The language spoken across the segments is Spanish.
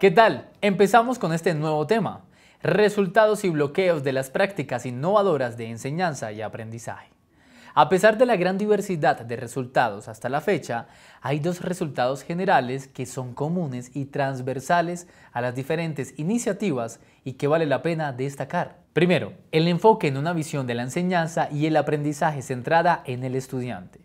¿Qué tal? Empezamos con este nuevo tema, resultados y bloqueos de las prácticas innovadoras de enseñanza y aprendizaje. A pesar de la gran diversidad de resultados hasta la fecha, hay dos resultados generales que son comunes y transversales a las diferentes iniciativas y que vale la pena destacar. Primero, el enfoque en una visión de la enseñanza y el aprendizaje centrada en el estudiante.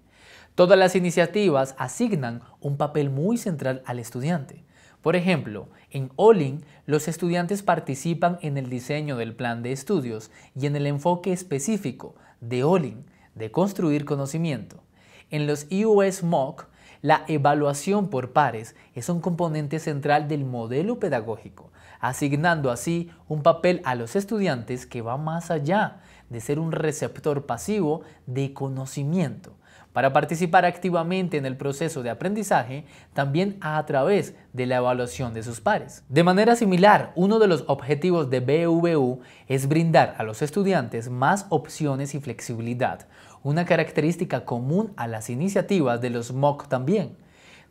Todas las iniciativas asignan un papel muy central al estudiante. Por ejemplo, en OLIN los estudiantes participan en el diseño del plan de estudios y en el enfoque específico de OLIN de construir conocimiento. En los IUS MOOC, la evaluación por pares es un componente central del modelo pedagógico, asignando así un papel a los estudiantes que va más allá de ser un receptor pasivo de conocimiento, para participar activamente en el proceso de aprendizaje también a través de la evaluación de sus pares. De manera similar, uno de los objetivos de BVU es brindar a los estudiantes más opciones y flexibilidad, una característica común a las iniciativas de los MOOC también.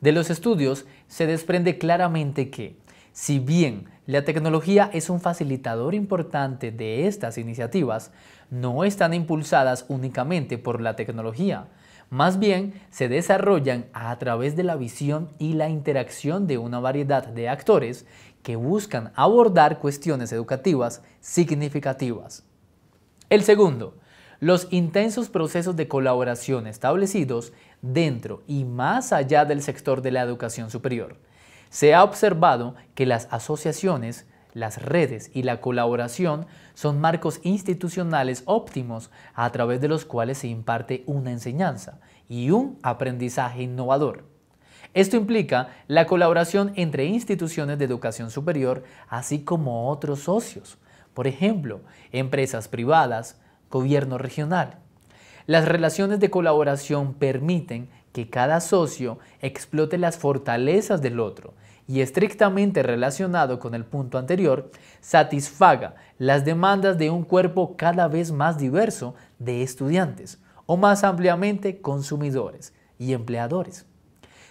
De los estudios se desprende claramente que, si bien la tecnología es un facilitador importante de estas iniciativas, no están impulsadas únicamente por la tecnología, más bien, se desarrollan a través de la visión y la interacción de una variedad de actores que buscan abordar cuestiones educativas significativas. El segundo, los intensos procesos de colaboración establecidos dentro y más allá del sector de la educación superior. Se ha observado que las asociaciones las redes y la colaboración son marcos institucionales óptimos a través de los cuales se imparte una enseñanza y un aprendizaje innovador. Esto implica la colaboración entre instituciones de educación superior, así como otros socios, por ejemplo, empresas privadas, gobierno regional. Las relaciones de colaboración permiten que cada socio explote las fortalezas del otro y estrictamente relacionado con el punto anterior, satisfaga las demandas de un cuerpo cada vez más diverso de estudiantes o más ampliamente consumidores y empleadores.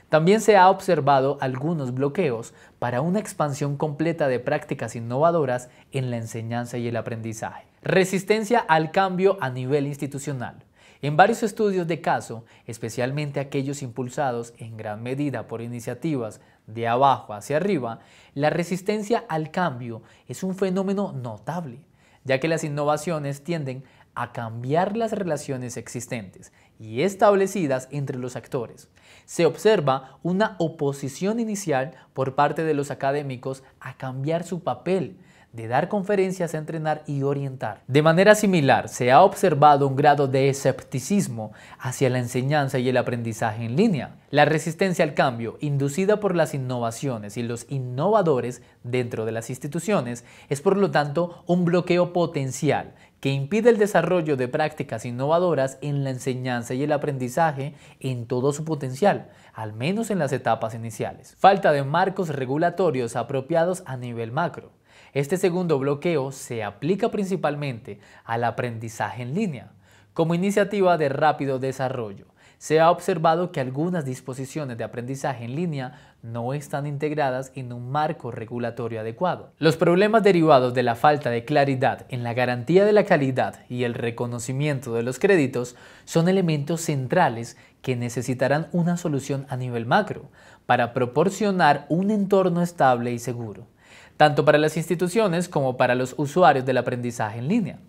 También se ha observado algunos bloqueos para una expansión completa de prácticas innovadoras en la enseñanza y el aprendizaje. Resistencia al cambio a nivel institucional. En varios estudios de caso, especialmente aquellos impulsados en gran medida por iniciativas de abajo hacia arriba, la resistencia al cambio es un fenómeno notable, ya que las innovaciones tienden a cambiar las relaciones existentes y establecidas entre los actores. Se observa una oposición inicial por parte de los académicos a cambiar su papel, de dar conferencias, entrenar y orientar. De manera similar, se ha observado un grado de escepticismo hacia la enseñanza y el aprendizaje en línea. La resistencia al cambio, inducida por las innovaciones y los innovadores dentro de las instituciones, es por lo tanto un bloqueo potencial que impide el desarrollo de prácticas innovadoras en la enseñanza y el aprendizaje en todo su potencial, al menos en las etapas iniciales. Falta de marcos regulatorios apropiados a nivel macro este segundo bloqueo se aplica principalmente al aprendizaje en línea. Como iniciativa de rápido desarrollo, se ha observado que algunas disposiciones de aprendizaje en línea no están integradas en un marco regulatorio adecuado. Los problemas derivados de la falta de claridad en la garantía de la calidad y el reconocimiento de los créditos son elementos centrales que necesitarán una solución a nivel macro para proporcionar un entorno estable y seguro tanto para las instituciones como para los usuarios del aprendizaje en línea.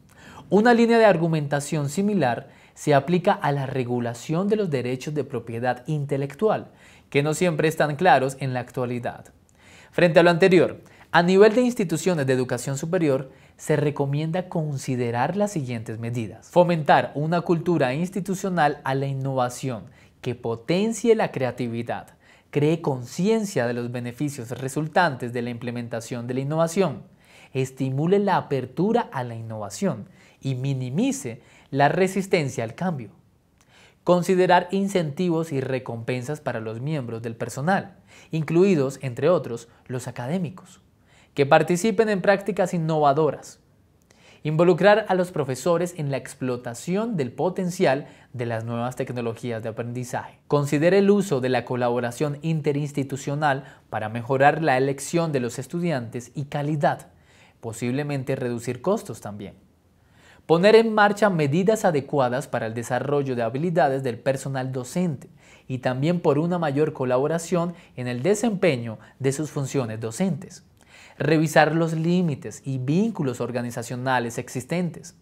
Una línea de argumentación similar se aplica a la regulación de los derechos de propiedad intelectual, que no siempre están claros en la actualidad. Frente a lo anterior, a nivel de instituciones de educación superior, se recomienda considerar las siguientes medidas. Fomentar una cultura institucional a la innovación que potencie la creatividad, cree conciencia de los beneficios resultantes de la implementación de la innovación, estimule la apertura a la innovación y minimice la resistencia al cambio. Considerar incentivos y recompensas para los miembros del personal, incluidos, entre otros, los académicos, que participen en prácticas innovadoras. Involucrar a los profesores en la explotación del potencial de las nuevas tecnologías de aprendizaje. Considere el uso de la colaboración interinstitucional para mejorar la elección de los estudiantes y calidad, posiblemente reducir costos también. Poner en marcha medidas adecuadas para el desarrollo de habilidades del personal docente y también por una mayor colaboración en el desempeño de sus funciones docentes revisar los límites y vínculos organizacionales existentes.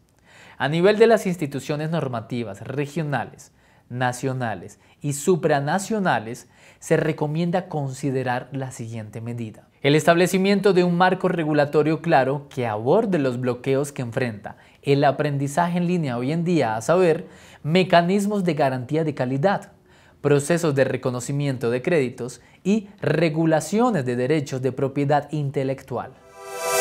A nivel de las instituciones normativas regionales, nacionales y supranacionales, se recomienda considerar la siguiente medida. El establecimiento de un marco regulatorio claro que aborde los bloqueos que enfrenta el aprendizaje en línea hoy en día, a saber, mecanismos de garantía de calidad, procesos de reconocimiento de créditos y regulaciones de derechos de propiedad intelectual.